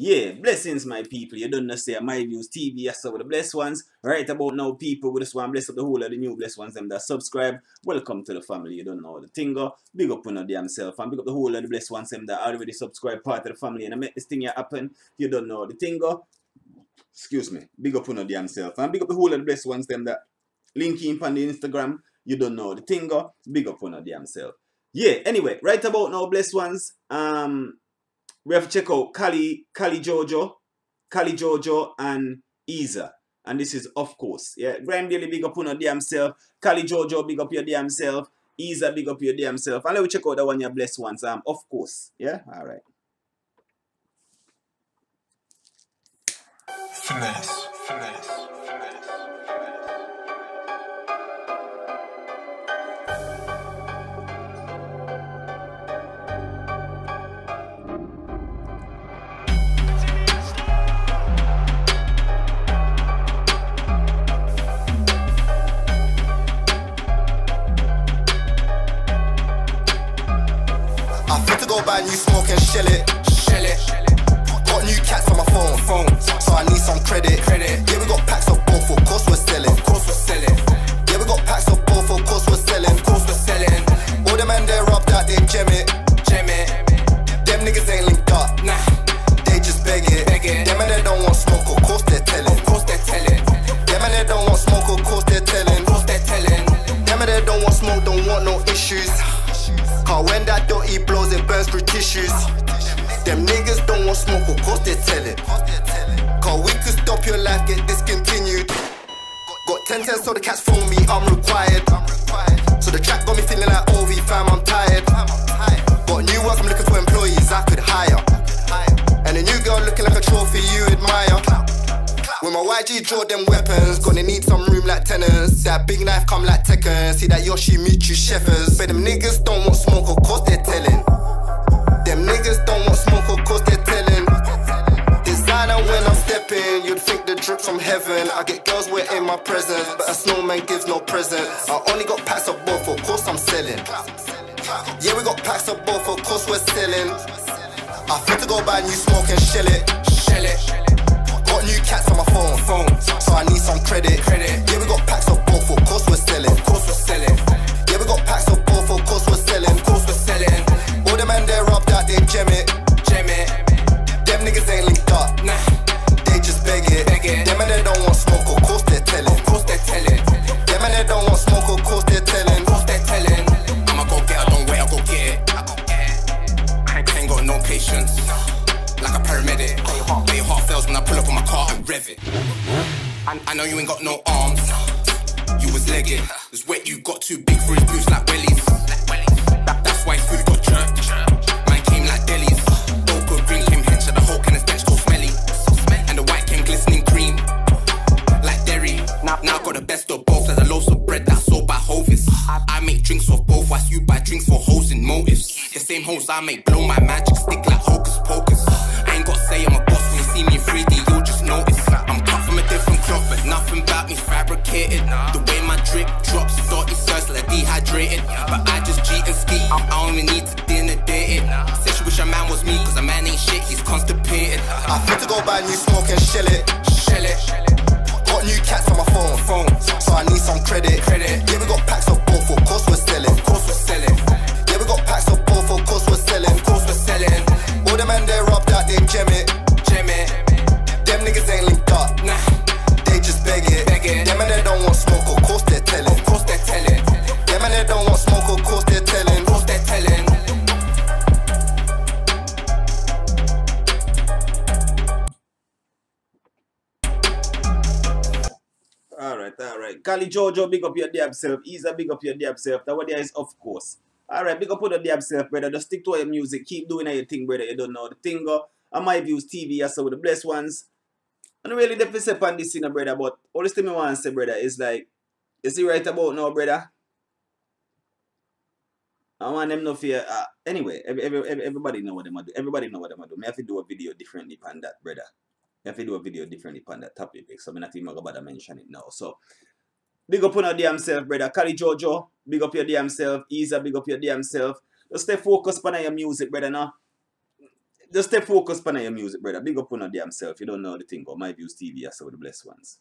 Yeah, blessings, my people. You don't know say my views TV, yes, so the blessed ones. Right about now, people, we just to bless up the whole of the new blessed ones, them that subscribe. Welcome to the family. You don't know the tingo. Big up on the damn self and big up the whole of the blessed ones, them that already subscribe part of the family and I make this thing happen. You don't know the tingo. Excuse me. Big up on the damn self and big up the whole of the blessed ones, them that link in on the Instagram. You don't know the tingo. Big up on the damn self. Yeah, anyway, right about now, blessed ones. Um, we have to check out Khali, Khali Jojo, Khali Jojo, and Eazer. And this is of course. Yeah. GRM Daily big up on your damn self. Khali Jojo big up your damn self. Eazer big up your damn self. And let me check out the one your blessed ones. Um, of course. Yeah? Alright. Finesse, finesse, finesse. I fit to go buy new smoke and shell it. Shell it, Got new cats on my phone. phone, So I need some credit. Credit. Yeah, we got packs of both, of course we're selling. of course we're selling, Yeah, we got packs of both, of course we're selling. of course we're selling. All the man there up that they gem it. Gem it, Them niggas ain't linked up. nah, They just beg it. Beg it. Them and they don't want smoke, of course they're telling. of course they're telling, Them and they don't want smoke, of course they're telling. of course they're telling. Them and they don't want smoke, don't want no issues. Cause when that dirty blows, it burns through tissues. Them niggas don't want smoke, of course they're telling. Cause we could stop your life, get discontinued. Got 10 10 so the cats phone me, I'm required. So the track got me feeling When draw them weapons, gonna need some room like tenants. That big knife come like Tekken. See that Yoshi Michu Sheffers. But them niggas don't want smoke, of course they're telling. Them niggas don't want smoke, of course they're telling. Designer when I'm stepping, you'd think the drip from heaven. I get girls wet in my presence, but a snowman gives no present. I only got packs of both, of course I'm selling. Yeah, we got packs of both, of course we're selling. I fit to go buy new smoke and shell it. Shell it, credit. Credit. Yeah, we got packs of both, of course we're selling. of course we're selling, Yeah, we got packs of both, of course we're selling. of course we're selling. All the man there up that they gem it. Gem it, Them niggas ain't linked up. nah, They just beg it. Beg it. Them and they don't want smoke, of course they're telling. of course they're telling, Them and they don't want smoke, of course they're telling. of course they're telling. I'ma go get her, don't wait, I'll go get it. I go get it. I ain't- got no patience. Like a paramedic. Your heart fails when I pull up on my car and rev it. I, I know you ain't got no arms. You was legged. It's wet, you got too big for his boots like wellies. That, that's why his food got jerked. Mine came like delis. Dope green came hench at the whole can of stench so smelly. And the white came glistening cream. Like Derry. Now, now I got the best of both, like the loaves of bread that's sold by Hovis. I make drinks for both, whilst you buy drinks for hoes and motives. The same hoes I make blow my magic stick But I just cheat and ski, I don't even need to dinner date it. Said she wish a man was me, cause a man ain't shit, he's constipated. I fit to go buy new smoke and shell it. Shell it, Alright, alright. Khali Jojo, big up your damn self. Eazer, big up your damn self. That what there is, of course. Alright, big up on the damn self, brother. Just stick to your music. Keep doing your thing, brother. You don't know the thing. go. And my views TV, I saw with the blessed ones. And really definitely step on this, know, brother. But all this thing I want to say, brother, is like, you see right about now, brother. I want them no fear. Uh, anyway, every, every, every- everybody know what them do. Everybody know what them do. Me have to do a video differently on that, brother. Have to do a video differently on that topic. So I'm not even gonna bother mention it now. So big up on your damn self, brother. Khali Jojo, big up your damn self. Eazer, big up your damn self. Just stay focused on your music, brother. Now, just stay focused on your music, brother. Big up on your damn self. You don't know the thing. Or my views TV, I saw the blessed ones.